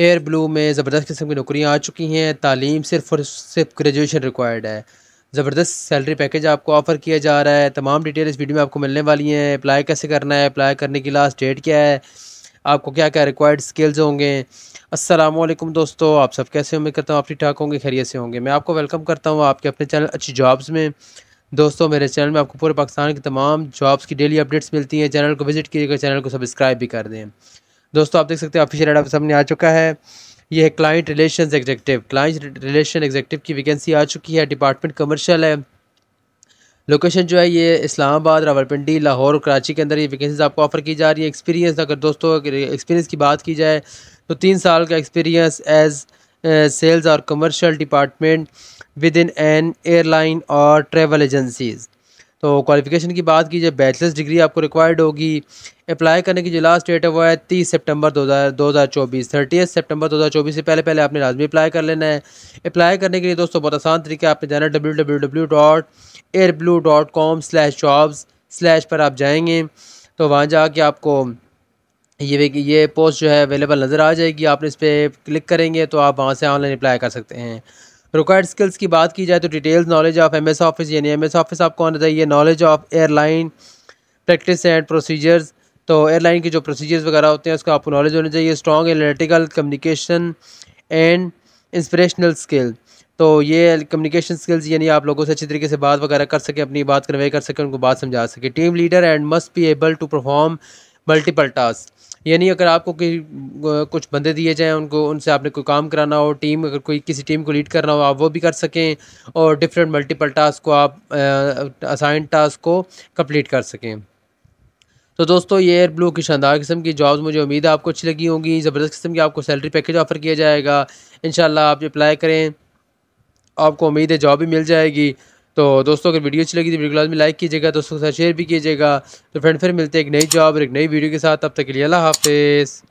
Year بلو میں زبردست قسم کی نوکریاں آ چکی ہیں۔ تعلیم صرف اور صرف گریجویشن ریکوائرڈ ہے۔ زبردست سیلری پیکج آپ کو آفر کیا جا رہا ہے۔ تمام ڈیٹیل اس ویڈیو میں آپ کو ملنے والی ہیں۔ اپلائی کیسے کرنا ہے؟ اپلائی کرنے کی لاسٹ ڈیٹ کیا ہے؟ آپ کو کیا کیا ریکوائرڈ سکلز ہوں گے؟ السلام علیکم دوستو، آپ سب کیسے امید کرتا ہوں آپ ٹھیک ٹھاک ہوں گے، خیریت سے ہوں گے۔ میں آپ کو ویلکم کرتا ہوں آپ کے اپنے چینل اچھی جابز میں۔ دوستو، میرے چینل میں آپ کو پورے پاکستان کی تمام جابز کی ڈیلی اپڈیٹس ملتی ہیں۔ چینل کو وزٹ کیجیے گا، چینل کو سبسکرائب بھی کر دیں۔ دوستو، آپ دیکھ سکتے ہیں آفیشیل ایڈا سامنے آ چکا ہے۔ یہ ہے client relations executive client relation executive کی ویکینسی آ چکی ہے۔ ڈپارٹمنٹ کمرشل ہے۔ لوکیشن جو ہے یہ اسلام آباد، راولپنڈی، لاہور اور کراچی کے اندر یہ ویکینسیز آپ کو آفر کی جا رہی ہے ایکسپیرینس اگر دوستوں ایکسپیرینس کی بات کی جائے تو تین سال کا ایکسپیرینس ایز سیلز اور commercial department with in an airline اور ٹریول ایجنسیز تو کوالیفیکیشن کی بات کی جائے بیچلرس ڈگری آپ کو ریکوائرڈ ہوگی اپلائی کرنے کی جو لاسٹ ڈیٹ ہے، وہ ہے تیس سپٹمبر دو ہزار دو ہزار چوبیس۔ تھرٹیس سپٹمبر دو ہزار چوبیس سے پہلے پہلے آپ نے لازمی اپلائی کر لینا ہے۔ اپلائی کرنے کے لیے دوستوں بہت آسان طریقہ آپ نے جانا W W W dot Airblue dot com slash jobs slash پر آپ جائیں گے۔ تو وہاں جا کے آپ کو یہ یہ پوسٹ جو ہے اویلیبل نظر آ جائے گی۔ آپ نے اس پہ کلک کریں گے تو آپ وہاں سے آن لائن اپلائی کر سکتے ہیں۔ ریکوائرڈ اسکلس کی بات کی جائے تو details knowledge of M S Office یعنی ایم ایس آفس آپ کو آنا چاہیے knowledge of airline practice and procedures تو ایئر لائن کے جو پروسیجرز وغیرہ ہوتے ہیں، اس کا آپ کو نالج ہونا چاہیے strong analytical communication and inspirational skill تو یہ کمیونیکیشن اسکلز یعنی آپ لوگوں سے اچھی طریقے سے بات وغیرہ کر سکیں، اپنی بات کنوے کر سکیں، ان کو بات سمجھا سکیں۔ Team leader and must be able to perform multiple task یعنی اگر آپ کو کچھ بندے دیے جائیں، ان کو، ان سے آپ نے کوئی کام کرانا ہو، ٹیم، اگر کوئی کسی ٹیم کو لیڈ کرنا ہو، آپ وہ بھی کر سکیں اور ڈفرینٹ ملٹیپل ٹاسک کو آپ اسائن ٹاسک کو کمپلیٹ کر سکیں۔ تو دوستو، یہ ایئر بلو کی شاندار قسم کی جابز مجھے امید ہے آپ کو اچھی لگی ہوں گی۔ زبردست قسم کی آپ کو سیلری پیکج آفر کیا جائے گا۔ انشاءاللہ آپ اپلائی کریں، آپ کو امید ہے جاب بھی مل جائے گی۔ تو دوستوں اگر ویڈیو اچھی لگی تو ویڈیو میں لائک کیجیے گا دوستوں کے ساتھ شیئر بھی کیجیے گا۔ تو فرینڈ، پھر ملتے ہیں ایک نئی جاب اور ایک نئی ویڈیو کے ساتھ۔ تب تک کے لیے اللہ حافظ۔